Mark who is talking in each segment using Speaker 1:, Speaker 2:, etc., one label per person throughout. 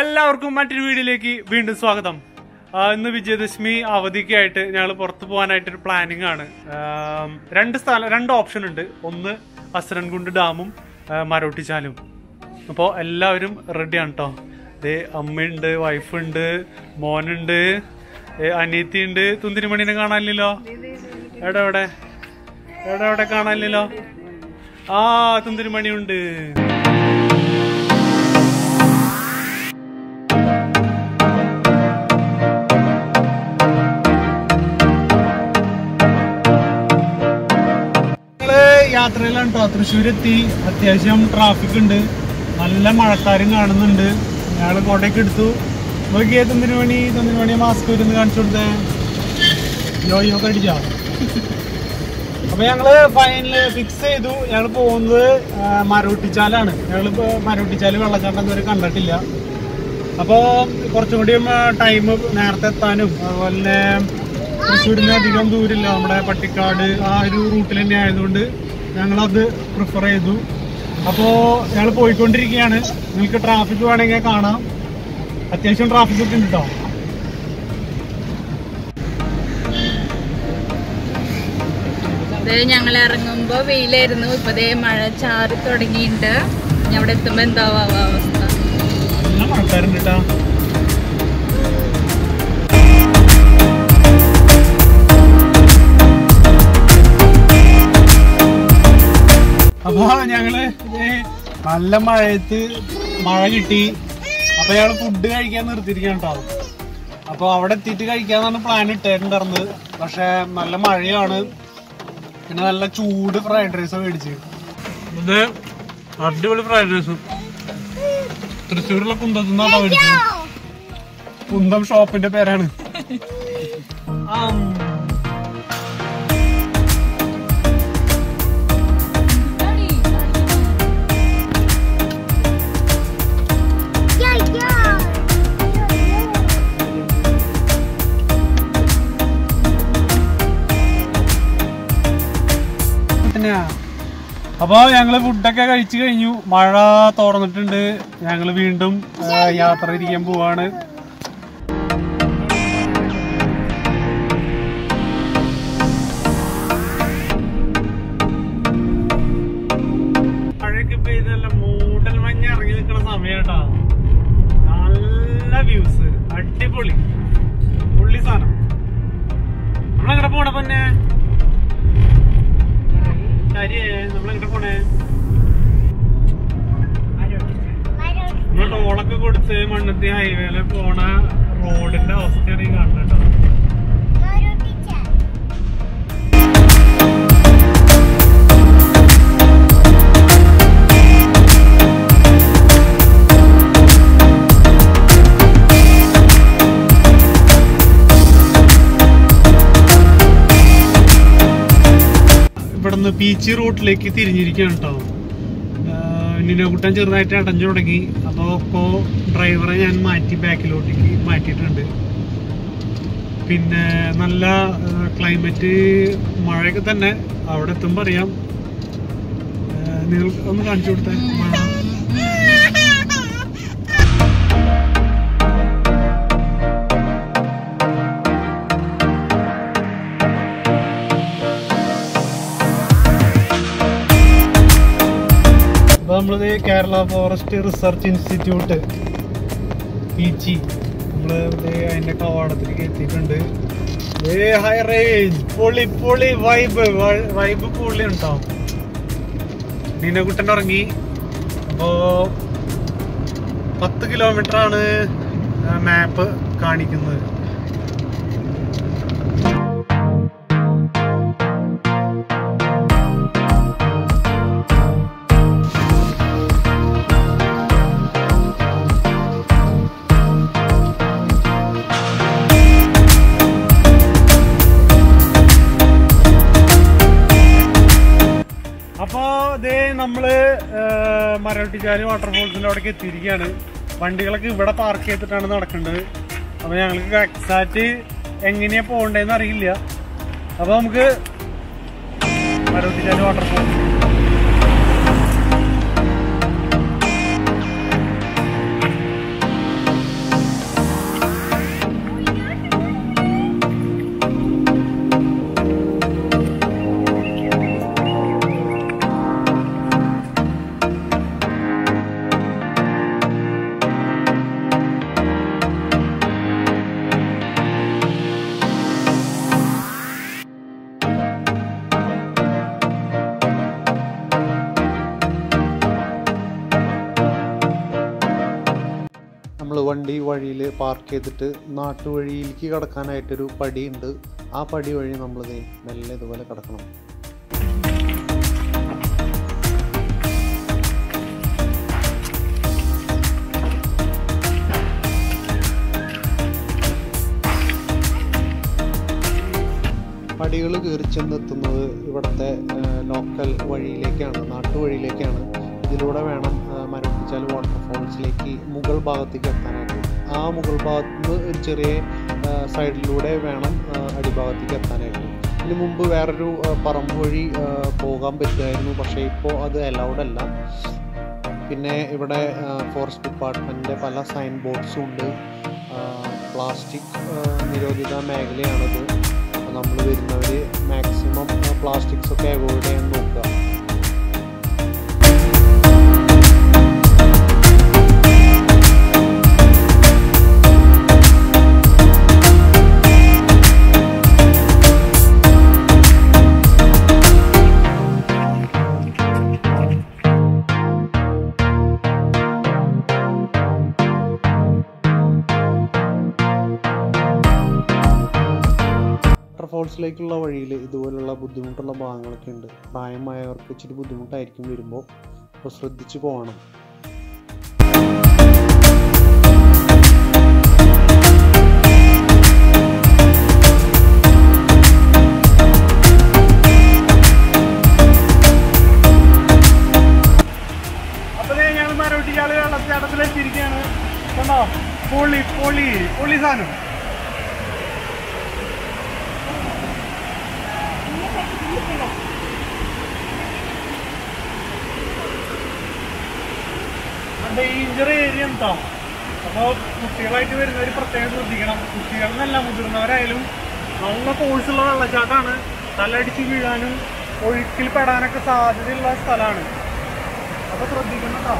Speaker 1: എല്ലാവർക്കും മറ്റൊരു വീഡിയോയിലേക്ക് വീണ്ടും സ്വാഗതം. ഇന്ന് വിജയദശമി അവധിക്കായിട്ട് ഞങ്ങൾ പുറത്തു പോകാനായിട്ടൊരു പ്ലാനിങ് ആണ്. രണ്ട് സ്ഥലം രണ്ട് ഓപ്ഷൻ ഉണ്ട്. ഒന്ന് അസരൻകുണ്ട് ഡാമും മരോട്ടിച്ചാലും അപ്പോൾ എല്ലാവരും റെഡിയാണ് കേട്ടോ ദേ അമ്മയുണ്ട് വൈഫുണ്ട് മോനുണ്ട് ഏ, അനിയത്തി ഉണ്ട് തുന്തിരിമണിനെ കാണാനില്ലല്ലോ? എവിടെ എവിടെ എവിടെ എവിടെ കാണാനില്ലല്ലോ? ആ തുന്തിരിമണി യാത്രയിലാണ് കേട്ടോ തൃശ്ശൂർ എത്തി അത്യാവശ്യം ട്രാഫിക് ഉണ്ട്. നല്ല മഴക്കാരും കാണുന്നുണ്ട്. ഞങ്ങൾ കോട്ടയ്ക്ക് എടുത്തു. നോക്കിയേ തൊന്നിന് മണി തൊന്നിന് മണി മാസ്ക് വരുന്ന് കാണിച്ചു കൊടുത്തേ. യോയോ യോ അടിച്ചോ അപ്പൊ ഞങ്ങൾ ഫൈനൽ ഫിക്സ് ചെയ്തു. ഞങ്ങൾ പോകുന്നത് ആ, ഞങ്ങൾ മരൂട്ടിച്ചാൽ വെള്ളച്ചാട്ടം ഇതുവരെ കണ്ടിട്ടില്ല. അപ്പോൾ കുറച്ചും കൂടി ടൈം നേരത്തെ എത്താനും അതുപോലെ തന്നെ തൃശ്ശൂരിന് അധികം ദൂരമില്ല. നമ്മുടെ പട്ടിക്കാട് ആ ഒരു റൂട്ടിൽ തന്നെ ആയതുകൊണ്ട് ഞങ്ങളത് പ്രിഫർ ചെയ്തു. അപ്പോൾ ഞങ്ങൾ പോയിക്കൊണ്ടിരിക്കുകയാണ്. നിങ്ങൾക്ക് ട്രാഫിക് വേണമെങ്കിൽ കാണാം. അത്യാവശ്യം ട്രാഫിക് ഒക്കെ ഉണ്ട് കേട്ടോ
Speaker 2: ഞങ്ങൾ ഇറങ്ങുമ്പോൾ വെയിലായിരുന്നു. ഇപ്പതേ മഴ ചാറി തുടങ്ങിയിട്ടുണ്ട്. അവിടെ എത്തുമ്പോ എന്താവാ അവസ്ഥ?
Speaker 1: നല്ല മഴക്കാരുണ്ട് കേട്ടോ അപ്പൊ ഞങ്ങൾ നല്ല മഴയത്ത് മഴ കിട്ടി. അപ്പൊ ഞങ്ങൾ ഫുഡ് കഴിക്കാൻ നിർത്തിയിരിക്കണം കേട്ടോ അപ്പൊ അവിടെ എത്തിയിട്ട് കഴിക്കാന്നാണ് പ്ലാൻ ഇട്ടിട്ടുണ്ടായിരുന്നത് പക്ഷെ നല്ല മഴയാണ്. പിന്നെ നല്ല ചൂട് ഫ്രൈഡ് റൈസ് മേടിച്ച്. ഇത് അടിപൊളി ഫ്രൈഡ് റൈസ് തൃശ്ശൂരിലെ കുന്തത്തുനിന്നാണോ മേടിച്ചത്. കുന്തം ഷോപ്പിന്റെ പേരാണ്. ആം. അപ്പൊ ഞങ്ങൾ ഫുഡൊക്കെ കഴിച്ചു കഴിഞ്ഞു. മഴ തോർന്നിട്ടുണ്ട്. ഞങ്ങൾ വീണ്ടും യാത്ര ഇരിക്കാൻ പോവാണ്. ടോളൊക്കെ കൊടുത്ത് മണ്ണത്തി ഹൈവേയിൽ പോണ റോഡിന്റെ അവസ്ഥയാണ് ഈ കാണുന്നത് കേട്ടോ. ബീച്ച് റൂട്ടിലേക്ക് തിരിഞ്ഞിരിക്കുകയാണ് കേട്ടോ നിന്നോക്കുട്ടൻ ചെറുതായിട്ട് അടഞ്ഞു തുടങ്ങി. അപ്പോൾ കോ ഡ്രൈവറെ ഞാൻ മാറ്റി ബാക്കിലോട്ടേക്ക് മാറ്റിയിട്ടുണ്ട്. പിന്നെ നല്ല ക്ലൈമറ്റ് മഴയൊക്കെ തന്നെ. അവിടെ എത്തുമ്പോൾ അറിയാം. നിങ്ങൾ ഒന്ന് കാണിച്ചു കൊടുത്തേ. മഴ. നമ്മളിത് Kerala forest research institute Peechi. നമ്മൾ അതിന്റെ കവാടത്തിലേക്ക് എത്തിയിട്ടുണ്ട്. ഏ ഹൈ റേഞ്ച് പൊളി പൊളി വൈബ് വൈബ് പൊളി ഉണ്ടാവും നീനക്കുട്ടൻ ഇറങ്ങി അപ്പോ പത്ത് കിലോമീറ്റർ ആണ് മാപ്പ് കാണിക്കുന്നത്. മരവട്ടിച്ചാൽ വാട്ടർഫോൾസിന്റെ അവിടേക്ക് എത്തിയിരിക്കുകയാണ്. വണ്ടികളൊക്കെ ഇവിടെ പാർക്ക് ചെയ്തിട്ടാണ് നടക്കേണ്ടത് അപ്പോൾ ഞങ്ങൾക്ക് എക്സാക്റ്റ് എങ്ങനെയാണ് പോകേണ്ടതെന്ന് അറിയില്ല. അപ്പോൾ നമുക്ക് മരവട്ടിച്ചാൽ വാട്ടർഫോൾ നമ്മൾ വണ്ടി വഴിയിൽ പാർക്ക് ചെയ്തിട്ട് നാട്ടുവഴിയിലേക്ക് കടക്കാനായിട്ടൊരു പടിയുണ്ട്. ആ പടി വഴി നമ്മൾ മെല്ലെ ഇതുപോലെ കിടക്കണം. പടികൾ കയറി ചെന്നെത്തുന്നത് ഇവിടുത്തെ ലോക്കൽ വഴിയിലേക്കാണ് നാട്ടുവഴിയിലേക്കാണ്. ഇതിലൂടെ വേണം മരപ്പിച്ചാൽ വാട്ടർഫോൾസിലേക്ക് മുകൾ ഭാഗത്തേക്ക് എത്താനായിട്ട് ആ മുകൾ ഭാഗത്ത് നിന്ന് ഒരു ചെറിയ സൈഡിലൂടെ വേണം അടിഭാഗത്തേക്ക് എത്താനായിട്ട്. ഇതിന് മുമ്പ് വേറൊരു പറമ്പ് വഴി പോകാൻ പറ്റുമായിരുന്നു. പക്ഷേ ഇപ്പോൾ അത് അലൗഡ് അല്ല. പിന്നെ ഇവിടെ ഫോറസ്റ്റ് ഡിപ്പാർട്ട്മെന്റിന്റെ പല സൈൻ ബോർഡ്സും ഉണ്ട്. പ്ലാസ്റ്റിക് നിരോധിത മേഖലയാണത്. നമ്മൾ വരുന്നവർ മാക്സിമം പ്ലാസ്റ്റിക്സ് ഒക്കെ അവോയ്ഡ് ചെയ്യാൻ നോക്കുക. വാട്ടർഫോൾസിലേക്കുള്ള വഴിയിൽ ഇതുപോലുള്ള ബുദ്ധിമുട്ടുള്ള ഭാഗങ്ങളൊക്കെ ഉണ്ട്. പ്രായമായവർക്ക് ഇച്ചിരി ബുദ്ധിമുട്ടായിരിക്കും വരുമ്പോൾ അപ്പോൾ ശ്രദ്ധിച്ച് പോകണം.
Speaker 3: മരവട്ടിക്കാൾ വെള്ളച്ചാട്ടത്തിലെത്തിയിരിക്കുകയാണ് കണ്ടോ? പൊളി പൊളി പൊളി സാധനം. ഡേഞ്ചർ ഏരിയ എന്താ? അപ്പോൾ കുട്ടികളായിട്ട് വരുന്നവർ പ്രത്യേകം ശ്രദ്ധിക്കണം. കുട്ടികളെന്നല്ല മുതിർന്നവരായാലും നല്ല ഫോഴ്സുള്ള വെള്ളച്ചാട്ടമാണ്. തലടിച്ച് വീഴാനും ഒഴുക്കിൽ പെടാനൊക്കെ സാധ്യതയുള്ള സ്ഥലമാണ്. അപ്പൊ ശ്രദ്ധിക്കണം കേട്ടോ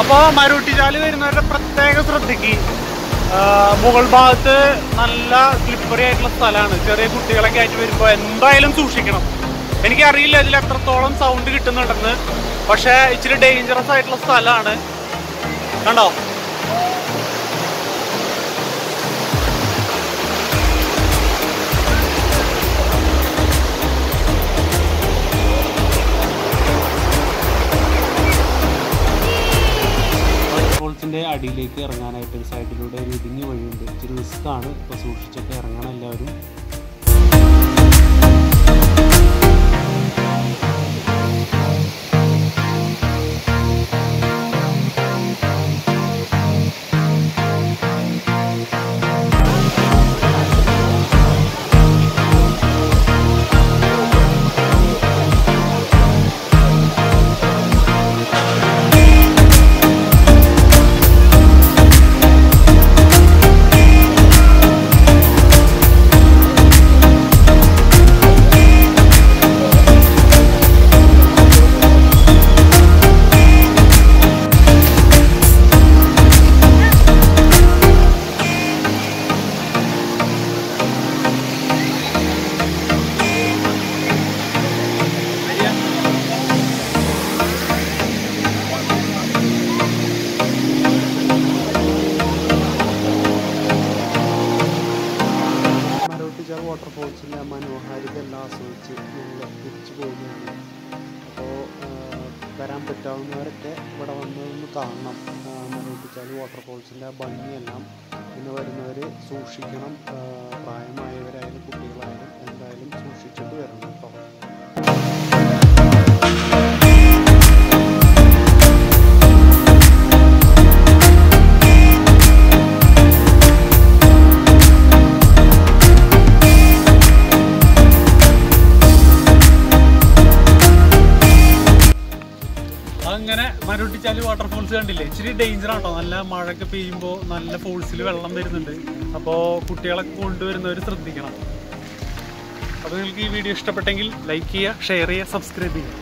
Speaker 3: അപ്പോൾ മരൂട്ടിച്ചാൽ വരുന്നവരുടെ പ്രത്യേക ശ്രദ്ധിക്ക് മുകൾ ഭാഗത്ത് നല്ല സ്ലിപ്പറി ആയിട്ടുള്ള സ്ഥലമാണ്. ചെറിയ കുട്ടികളൊക്കെ ആയിട്ട് വരുമ്പോൾ എന്തായാലും സൂക്ഷിക്കണം. എനിക്കറിയില്ല ഇതിൽ എത്രത്തോളം സൗണ്ട് കിട്ടുന്നുണ്ടെന്ന്. പക്ഷേ ഇച്ചിരി ഡേഞ്ചറസ് ആയിട്ടുള്ള സ്ഥലമാണ്. കണ്ടോ?
Speaker 1: ഫോൾസിന്റെ അടിയിലേക്ക് ഇറങ്ങാനായിട്ട് ഒരു സൈഡിലൂടെ ഒരു ഇടുങ്ങി വഴിയുണ്ട്. ഇച്ചിരി റിസ്ക്കാണ് ഇപ്പോൾ സൂക്ഷിച്ചൊക്കെ ഇറങ്ങണം എല്ലാവരും.
Speaker 4: പറ്റാവുന്നവരൊക്കെ ഇവിടെ വന്ന് ഒന്ന് കാണണം. ആ, മരവിപ്പിച്ചാൽ വാട്ടർഫോൾസിന്റെ ഭംഗിയെല്ലാം പിന്നെ വരുന്നവർ സൂക്ഷിക്കണം. പ്രായമായവരായാലും കുട്ടികളായാലും എന്തായാലും സൂക്ഷിച്ചിട്ട് വരണം
Speaker 1: വാട്ടർഫോൾസ് കണ്ടില്ലേ? ഇച്ചിരി ഡേഞ്ചർ ആട്ടോ. നല്ല മഴയൊക്കെ പെയ്യുമ്പോൾ നല്ല ഫോൾസിൽ വെള്ളം വരുന്നുണ്ട്. അപ്പോൾ കുട്ടികളൊക്കെ കൊണ്ടുവരുന്നവർ ശ്രദ്ധിക്കണം. അപ്പോൾ നിങ്ങൾക്ക് ഈ വീഡിയോ ഇഷ്ടപ്പെട്ടെങ്കിൽ ലൈക്ക് ചെയ്യുക ഷെയർ ചെയ്യുക സബ്സ്ക്രൈബ് ചെയ്യുക.